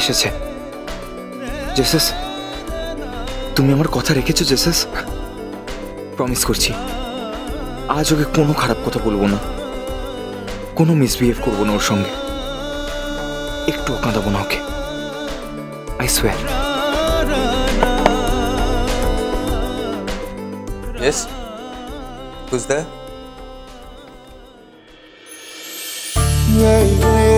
এসেছে। জেসাস তুমি আমার কথা রেখেছো জেসাস? প্রমিস করছি আজ ওকে কোনো খারাপ কথা বলব না। কোনো মিসবিহেভ করব না ওর সঙ্গে। একটুও কাঁদাবো না ওকে। I swear Yes? Who's there? দেখা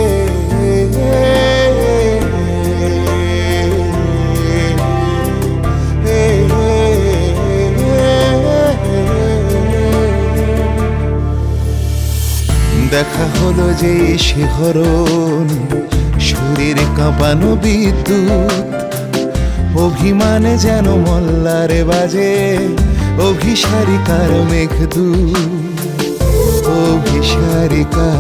হলো যে শিহরণ শরীর কাঁপানো বিদ্যুৎ। অভিমানে যেন মল্লারে বাজে, অভিসারিকার মেঘদূত অভিসারিকা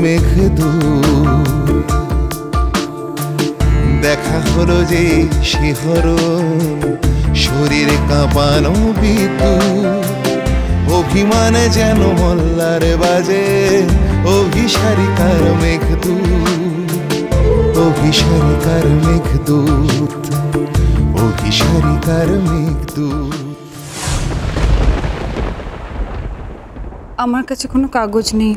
মেঘদূত দেখা হলো যে শিহরণ শরীর কাঁপানো বিদ্যুৎ। অভিমানে যেন মল্লারে বাজে অভিসারিকার মেঘদূত অভিসারিকার মেঘদূত অভিসারিকার মেঘদূত আমার কাছে কোনো কাগজ নেই।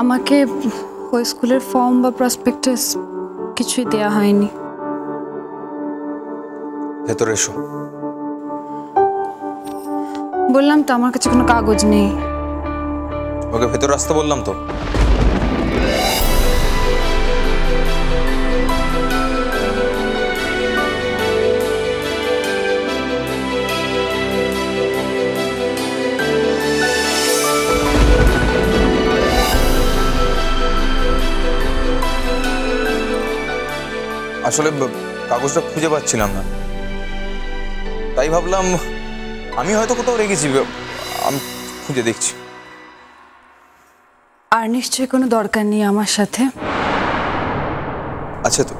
আমাকে ওই স্কুলের ফর্ম বা প্রসপেক্টাস কিছুই দেয়া হয়নি। ভেতরে এসো। বললাম তো, আমার কাছে কোনো কাগজ নেই। ওকে, ভেতরে আসতে বললাম তো। আসলে কাগজটা খুঁজে পাচ্ছিলাম না। তাই ভাবলাম আমি হয়তো কোথাও রেখেছি আমি খুঁজে দেখছি। আর নিশ্চয়ই কোনো দরকার নেই আমার সাথে। আছে তো।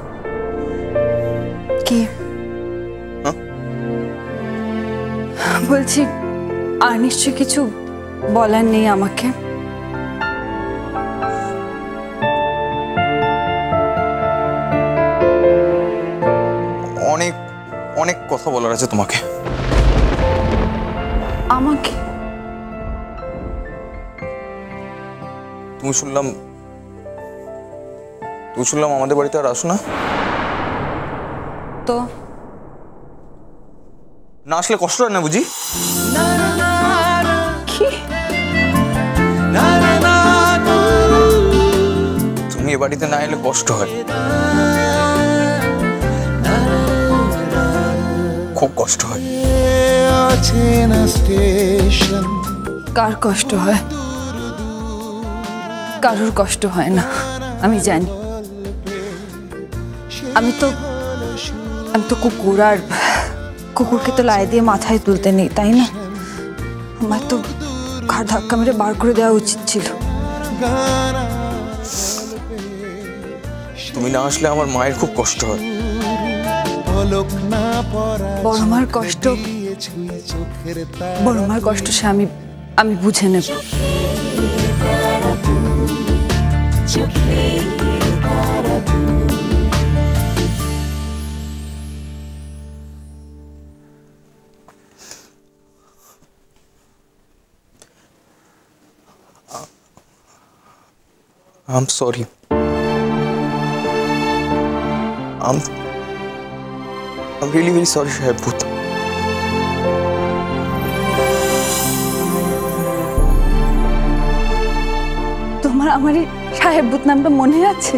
কি? হ্যাঁ? বলছি আর নিশ্চয়ই কিছু বলার নেই আমাকে? অনেক অনেক কথা বলার আছে তোমাকে। আমাকে। তুমি শুনলাম তুমি শুনলাম আমাদের বাড়িতে আর আসো না? তো? না আসলে কষ্ট হয় না বুঝি? তুমি এ বাড়িতে না এলে কষ্ট হয়। খুব কষ্ট হয়। স্টেশন? কার কষ্ট হয়? কারোর কষ্ট হয় না আমি জানি। আমি তো আমি তো কুকুর আর কুকুরকে তো লাই দিয়ে মাথায় তুলতে নেই তাই না? আমার তো ঘাড় ধাক্কা মেরে বার করে দেওয়া উচিত ছিল। তুমি না আসলে আমার মায়ের খুব কষ্ট হয়। পলক না পরা বড় মার কষ্ট। বড় মার কষ্ট সে আমি আমি বুঝে নেব। I'm sorry. I'm I'm really very sorry, Shahbut. তোমার আমার এই সাহেবুত নামটা মনে আছে?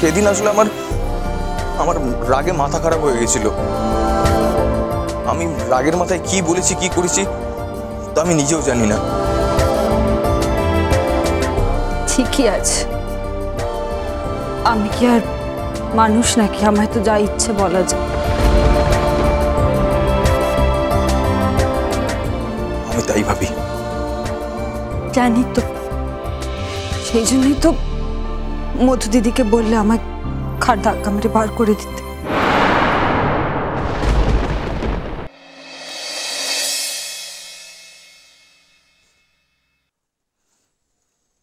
সেদিন আসলে আমার আমার রাগে মাথা খারাপ হয়ে গেছিল। আমি রাগের মাথায় কি বলেছি কি করেছি তা আমি নিজেও জানি না। ঠিকই আছে। আমি কি আর মানুষ নাকি? আমায় তো যা ইচ্ছে বলা যায় আমি তাই ভাবি। জানি তো। সেই জন্যই তো মধু দিদিকে বললে আমায় খাট ধাক্কা মেরে বার করে দিতে।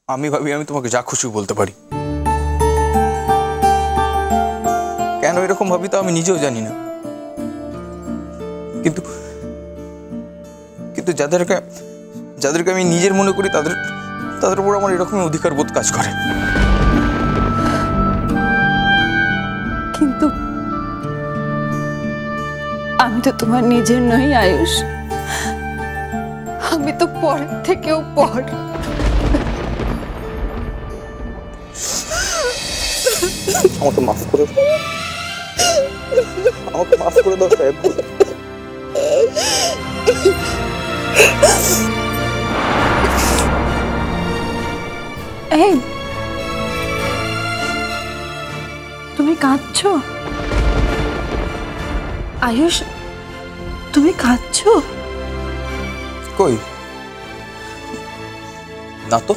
আমি ভাবি আমি তোমাকে যা খুশি বলতে পারি। কেন এরকম ভাবি তো আমি নিজেও জানি না। কিন্তু কিন্তু যাদেরকে যাদেরকে আমি নিজের মনে করি তাদের তাদের উপর আমার এরকমই অধিকার বোধ কাজ করে। কিন্তু আমি তো তোমার নিজের নই আয়ুষ। আমি তো পরের থেকেও পর আমাকে মাফ করে দাও। আমাকে মাফ করে দাও সাহেব এই তুমি কাঁদছো আয়ুষ তুমি কাঁদছো কই না তো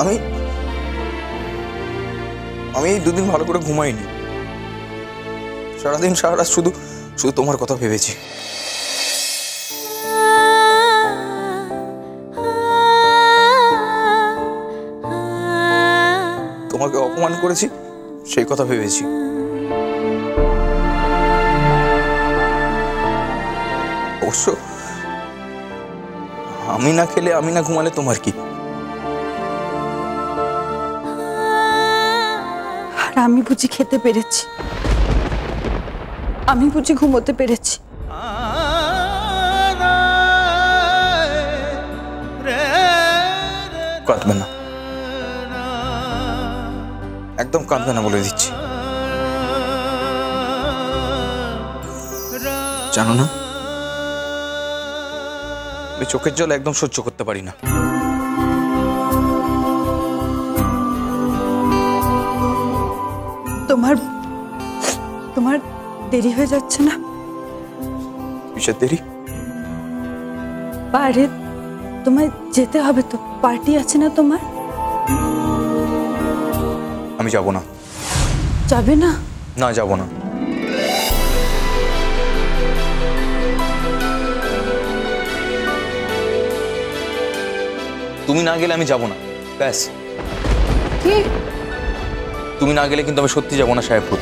আমি আমি এই দুদিন ভালো করে ঘুমাইনি। সারাদিন সারা শুধু শুধু তোমার কথা ভেবেছি। তোমাকে অপমান করেছি, সেই কথা ভেবেছি। অবশ্য আমি না খেলে আমি না ঘুমালে তোমার কি? আমি বুঝি খেতে পেরেছি। আমি বুঝি ঘুমোতে পেরেছি। কাঁদবে না। একদম কাঁদবে না বলে দিচ্ছি। জানো না? আমি চোখের জল একদম সহ্য করতে পারি না। দেরি হয়ে যাচ্ছে না। কিসের দেরি? বাইরে তোমায় যেতে হবে তো পার্টি আছে না তোমার? আমি যাব না। যাবে না? না যাব না। তুমি না গেলে আমি যাব না। ব্যাস। কি? তুমি না গেলে কিন্তু আমি সত্যি যাব না সাহেবপুর।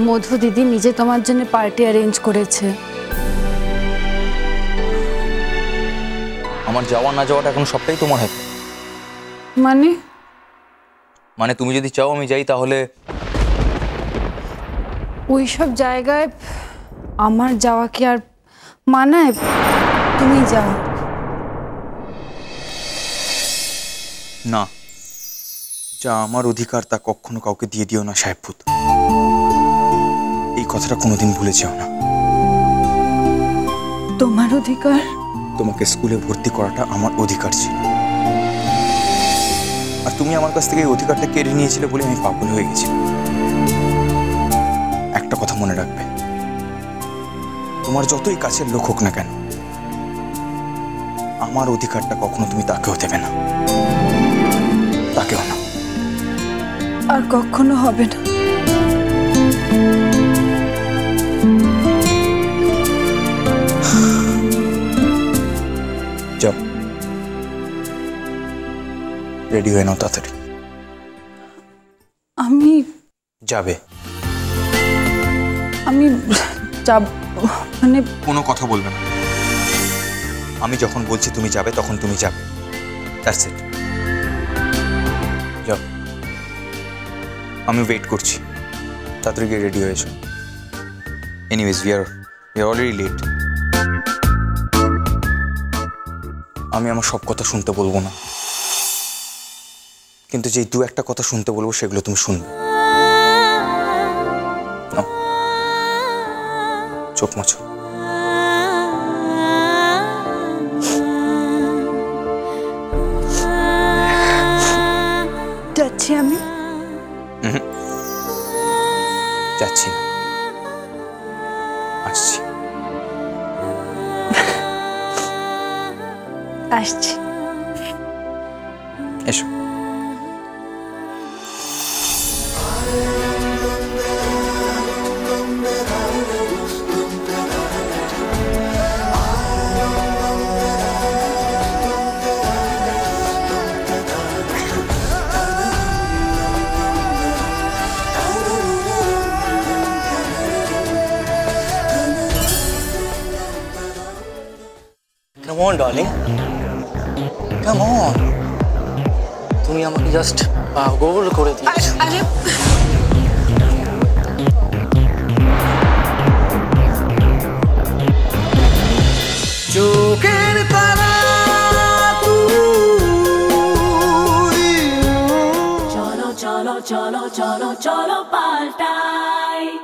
মধু দিদি নিজে তোমার জন্য পার্টি অ্যারেঞ্জ করেছে। আমার যাওয়া না যাওয়াটা এখন সবটাই তোমার হাতে। মানে? মানে তুমি যদি চাও আমি যাই তাহলে ওই সব জায়গায় আমার যাওয়া কি আর মানায়? তুমি যাও। না যা আমার অধিকার তা কখনো কাউকে দিয়ে দিও না সাহেবপুত। এই কথাটা কোনোদিন ভুলে যেও না। তোমার অধিকার? তোমাকে স্কুলে ভর্তি করাটা আমার অধিকার ছিল। আর তুমি আমার কাছ থেকে এই অধিকারটা কেড়ে নিয়েছিলে বলে আমি পাগল হয়ে গেছি একটা কথা মনে রাখবে। তোমার যতই কাছের লোক হোক না কেন আমার অধিকারটা কখনো তুমি তাকেও দেবে না। তাকেও না। আর কখনো হবে না। রেডি হয়ে নাও তাড়াতাড়ি। আমি যাবে। আমি যাব মানে কোনো কথা বলবে না। আমি যখন বলছি তুমি যাবে তখন তুমি যাবে। দ্যাটস ইট যাও। আমি ওয়েট করছি। তাড়াতাড়ি গিয়ে রেডি হয়েছো anyways we are we are already late আমি আমার সব কথা শুনতে বলব না। কিন্তু যেই দু একটা কথা শুনতে বলব সেগুলো তুমি শুনবে। চোখ মোছো। যাচ্ছি আমি? যাচ্ছি না। আসছি। আসছি। এসো। অন ডার্লিং কাম অন তুমি আমাকে জাস্ট পাগল করে দিয়েছো আরে চোখের তারা তুই cholo, cholo, cholo, cholo, cholo, paltai.